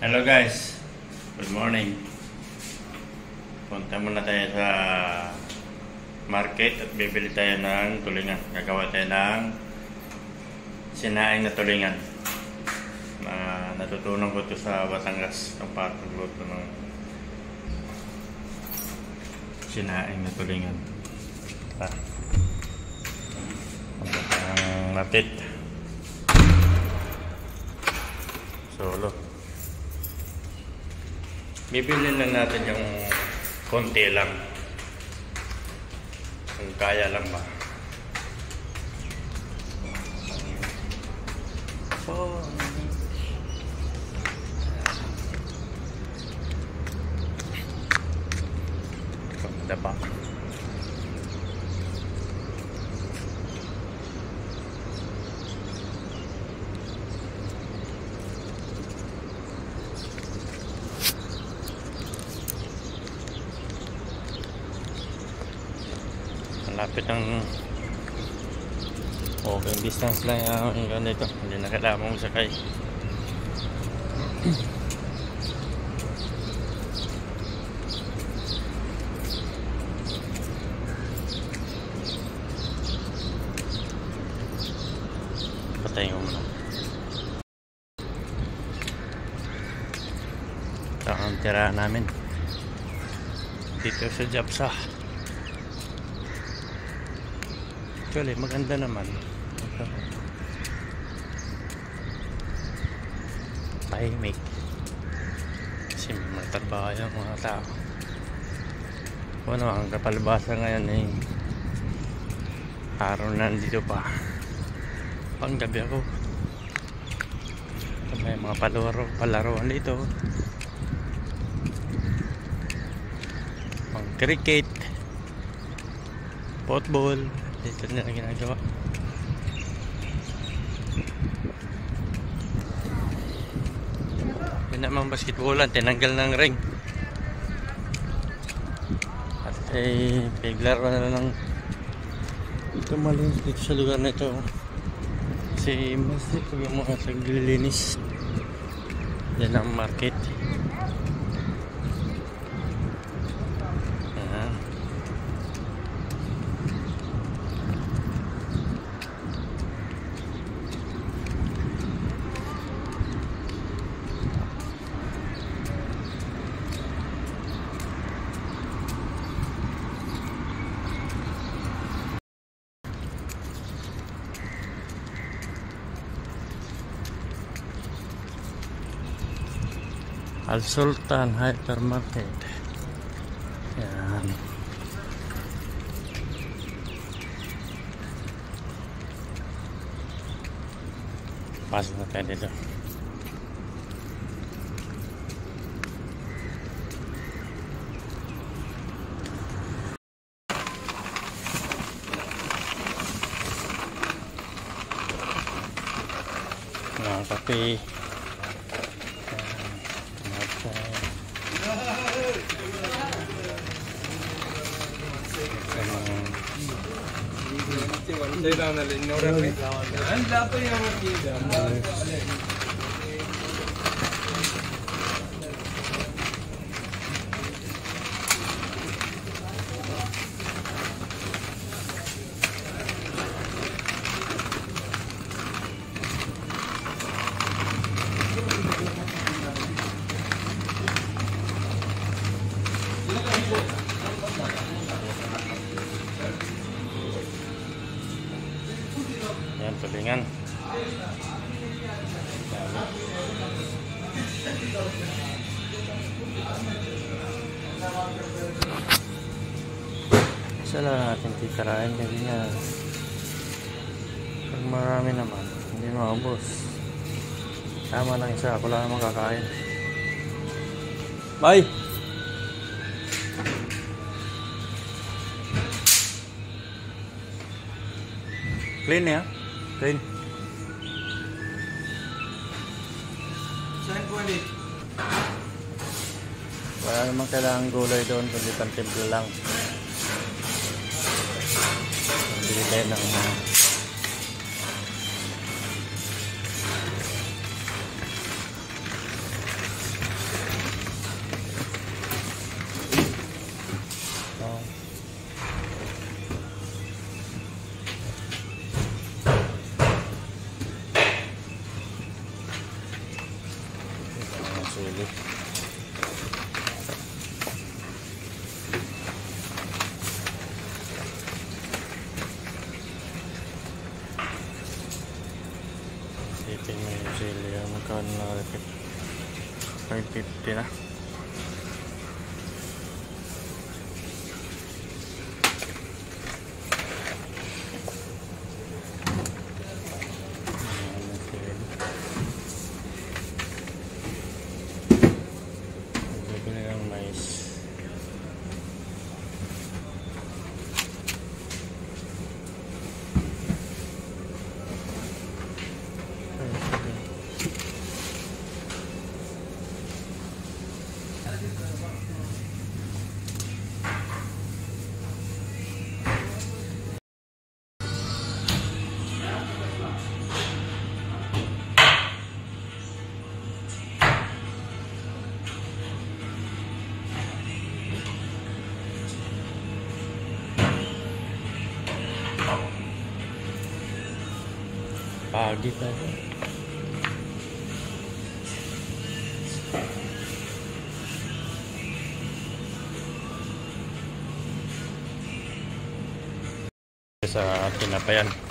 Hello guys, good morning. Punta muna tayo sa market at bibili tayo ng tulingan. Gagawa tayo ng sinaing na tulingan. Na natutunan ko to sa Batangas ng pagluto ng sinaing na tulingan. Ah. Ang market. Solo. Bibili lang natin yung konti lang. Kung kaya lang ba. So, Ganda ang okay distance lang yung ganito. Hindi na kailangan mong sakay. Patayin mo muna. Ito ang tira namin. Dito sa Japsa. Actually, maganda naman. Tahimik. Kasi may mga trabaho yung mga tao. Ano, ang kapalibasa ngayon ay araw na nandito pa. Panggabi ako. May mga palaro, palaruan dito. Pang cricket. Football. Dito na lang ginagawa. Yun naman basketballan, tinanggal ng ring. At ay piglaro na lang ng tumalins dito sa lugar na ito. Kasi mas dito yung mga taglilinis. Yan ang market. Al Sultan Hypermarket. Yan. Pasok na tayo dito. Mga kape. Yan, titirahin kasi nga pag marami naman, hindi maubos. Tama lang isa, ako lang naman kakain. Bye! Clean ya? Clean. Saan ko? Wala namang kailangan gulay doon, kundi pantimple lang. thì đem nặng hàng Thank you. 550 na. Pagi pa. Sa tinapayan.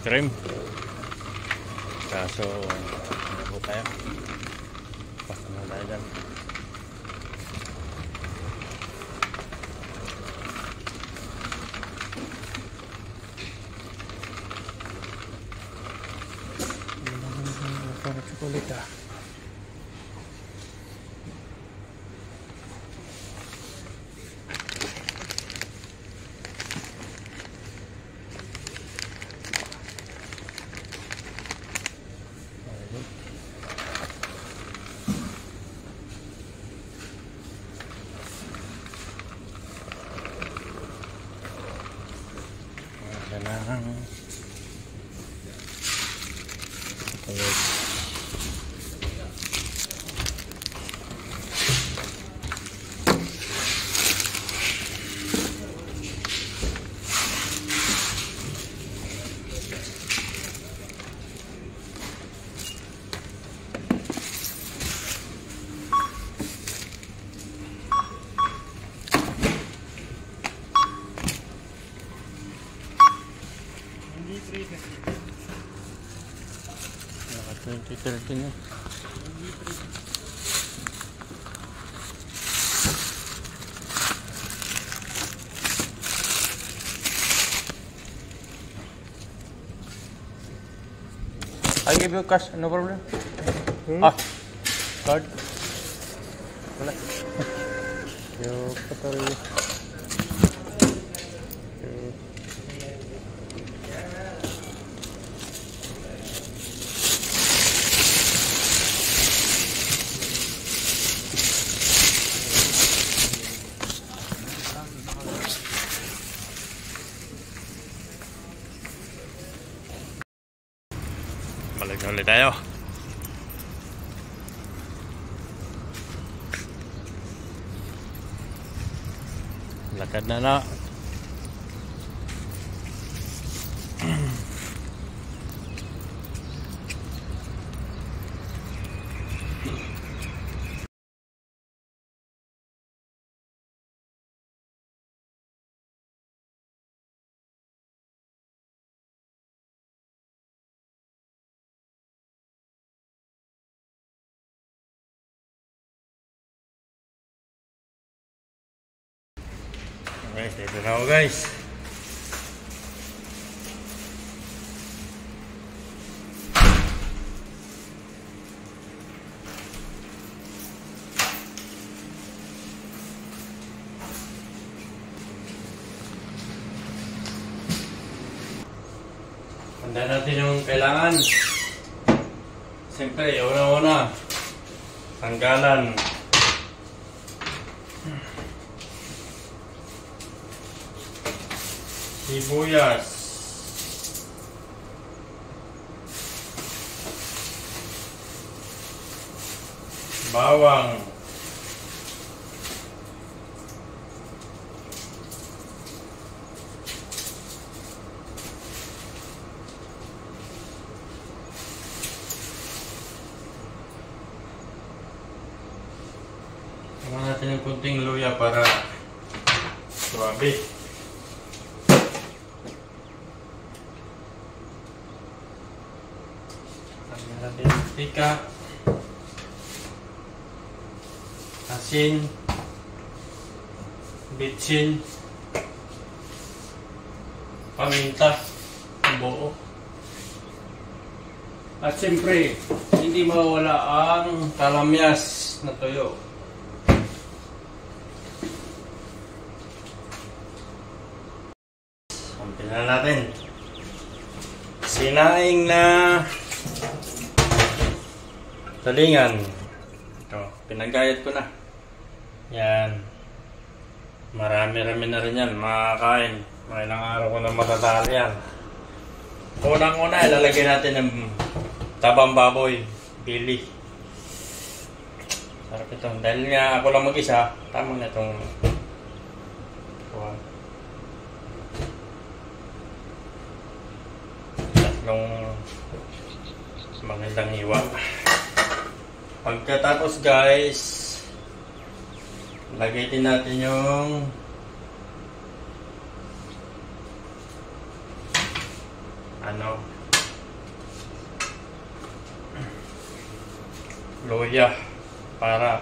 Sarap na ice cream. Kaso, ano po tayo? Basta na tayo dyan. Parang chocolate ah. Na ang chocolate. Twenty thirty में आगे no problem. हम्म। कट बोला। पता नहीं। Tayo. Lakad na na. guys, ito na ako guys. Handa natin yung kailangan. Siyempre, una-una, tanggalan. Sibuyas. Bawang. Tama natin yung kunting luya para suwabe. Tama natin yung tika. Asin. Bitsin. Paminta. Buo. At siyempre, hindi mawala ang kalamyas na tuyo. Umpisa na natin. Sinaing na talingan. Ito, pinagayat ko na. Yan. Marami-rami na rin yan, makakain. Mga ilang araw ko na matatali yan. Unang-una, ilalagay natin ng tabang baboy, bili. Sarap ito. Dahil nga ako lang mag-isa, tama na itong tatlong magandang hiwa. Pagkatapos guys, lagay din natin yung ano? Luya para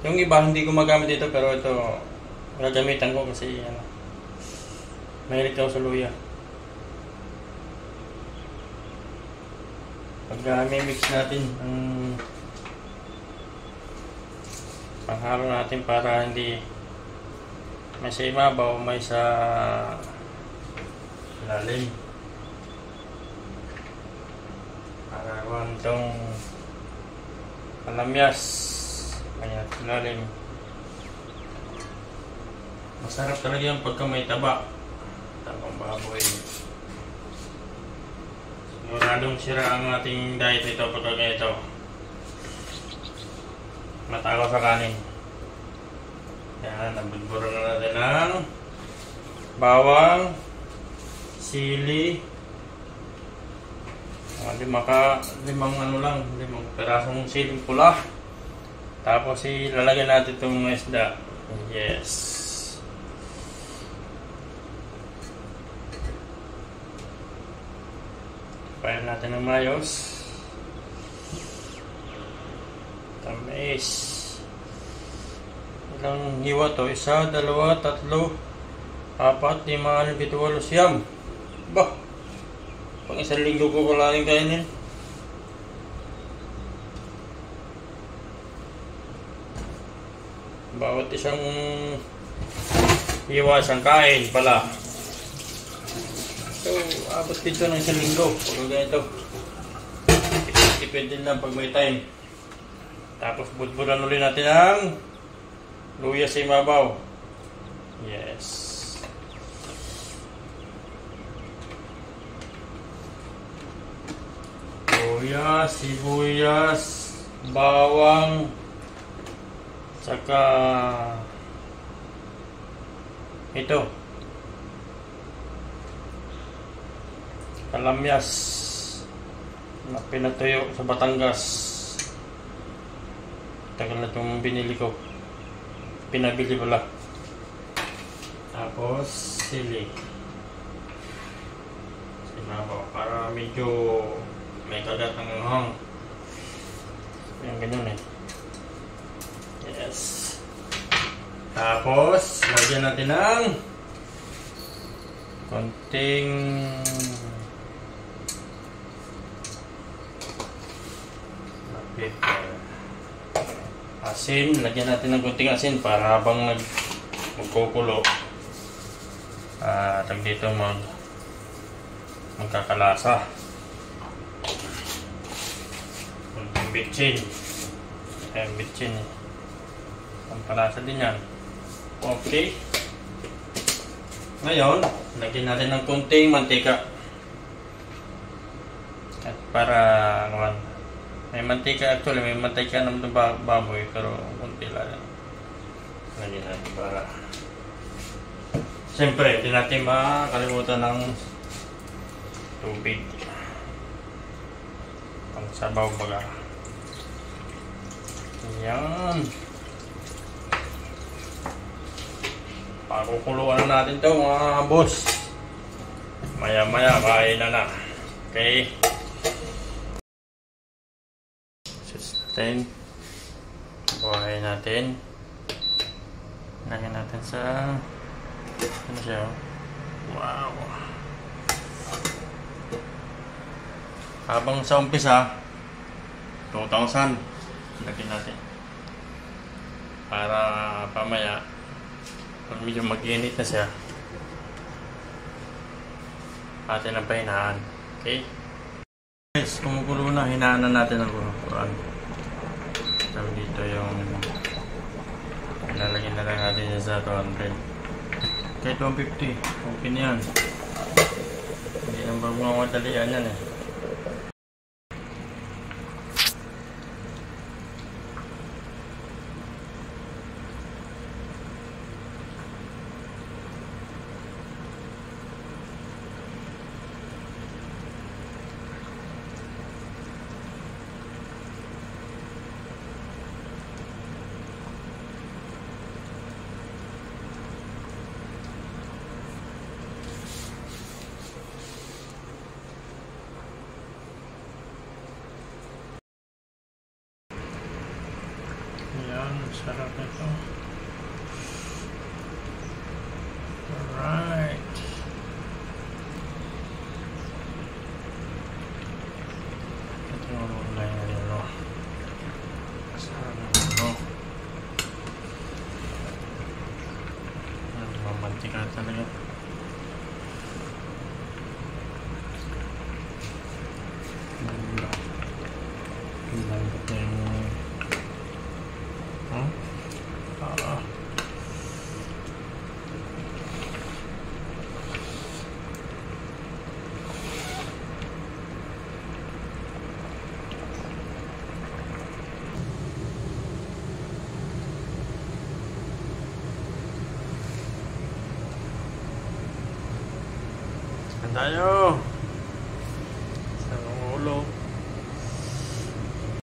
yung iba hindi ko magamit dito pero ito gagamitan ko kasi ano mahilig ako sa luya. Pag uh, mix natin ang panghalo natin para hindi may sa ibabaw may sa lalim. Para kuhan itong kalamyas kaya lalim. Masarap talaga yung pagka may taba. Tabang baboy. Siguradong sira ang ating diet nito pagka ganito. Matakaw sa kanin. Yan, nabudburo na natin ng bawang, sili, mga lima ka, limang ano lang, limang perasong siling pula. Tapos ilalagay natin itong isda. Yes. Payan natin ng mayos. Tamis. Ilang hiwa to? Isa, dalawa, tatlo, apat, lima, anim, pito, walo, siyam. Bah! Pang isang linggo ko lang kainin. Bawat isang hiwa, isang kain pala. So, abot dito ng isang linggo. Pag ganito. Tipid din lang pag may time. Tapos budburan ulit natin ang luya sa imabaw. Yes. Luya, sibuyas, bawang, saka ito. Kalamyas na pinatuyo sa Batangas. Tagal na itong binili ko. Pinabili pala. Tapos, sili. Sinabaw. Para medyo may kagat ng hang. Yan, ganyan eh. Yes. Tapos, lagyan natin ng konting pepper. Asin, lagyan natin ng konting asin para habang nag magkukulo ah tag dito mag magkakalasa. Kunting bitchin. Ayan, bitchin. Ang kalasa din yan. Okay. Ngayon, lagyan natin ng kunting mantika. At para, ano, may mantika actually, may mantika ng ba- baboy, pero kunti lang. Lagyan natin para Siyempre, hindi natin makakalimutan ng tubig. Pang sabaw baga. Yan. Pakukuluan na natin to mga boss. Maya maya, kain na na. Okay. Sustain. Buhay natin. Lagyan natin sa ano siya? Wow. Habang sa umpisa, 2,000. Lagyan natin. Para pamaya, pag medyo mag-init na siya, atin ang pahinaan. Okay? Guys, kumukulo na, hinaan na natin ang Quran. Sabi dito yung Ilalagay na lang natin sa 200. Kahit 150, okay na yan. Hindi nang magmamadalian yan eh. Yan, sarap nito. Alright. Ito yung ulay na yun, no? Sarap na no? Yan, mamantika talaga. Ganda. Lambot na yung Hmm? Ah. Saan tayo? Sa ulo.